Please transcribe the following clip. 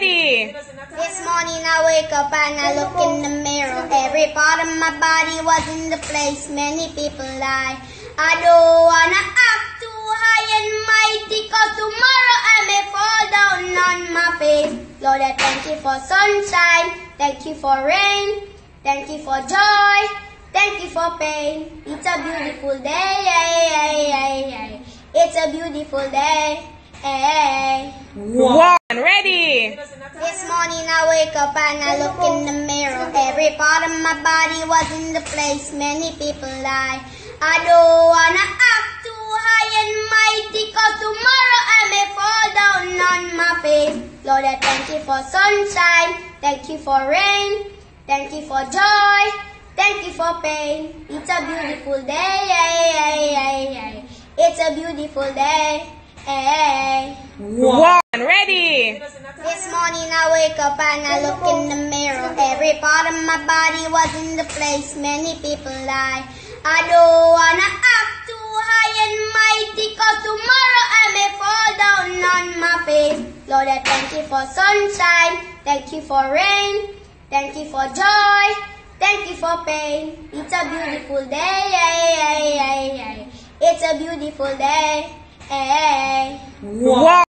ready. This morning I wake up and I look in the mirror. Every part of my body was in the place many people lie. I don't wanna act too high and mighty cause tomorrow I may fall down on my face. Lord, I thank you for sunshine. Thank you for rain. Thank you for joy. Thank you for pain. It's a beautiful day. It's a beautiful day. One, ready. This morning I wake up and I look in the mirror. Every part of my body was in the place many people lie. I don't wanna act too high and mighty cause tomorrow I may fall down on my face. Lord, I thank you for sunshine. Thank you for rain. Thank you for joy. Thank you for pain. It's a beautiful day. It's a beautiful day. Morning I wake up and I look in the mirror. Every part of my body was in the place many people lie. I don't wanna act too high and mighty cause tomorrow I may fall down on my face. Lord, I thank you for sunshine. Thank you for rain. Thank you for joy. Thank you for pain. It's a beautiful day. It's a beautiful day. One.